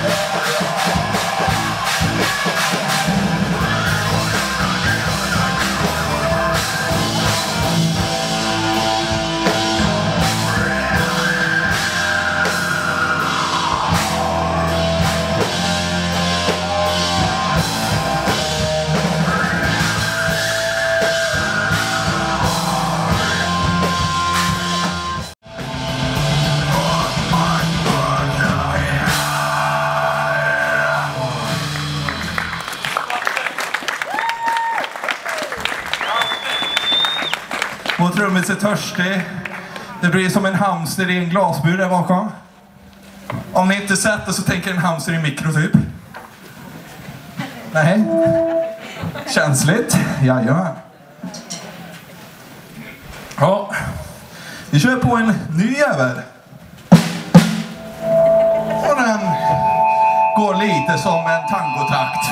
Yeah. Vår trummis är törstig. Det blir som en hamster i en glasbur där bakom. Om ni inte sett det så tänker en hamster i mikro typ. Nej. Känsligt. Jajamän. Ja. Vi kör på en ny jävel. Och den går lite som en tangotakt.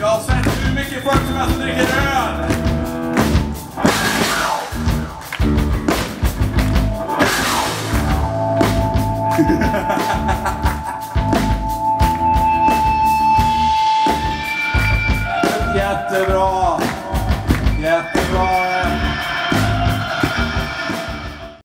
Jag har sett hur mycket folk som helst dricker öl. Jättebra! Jättebra!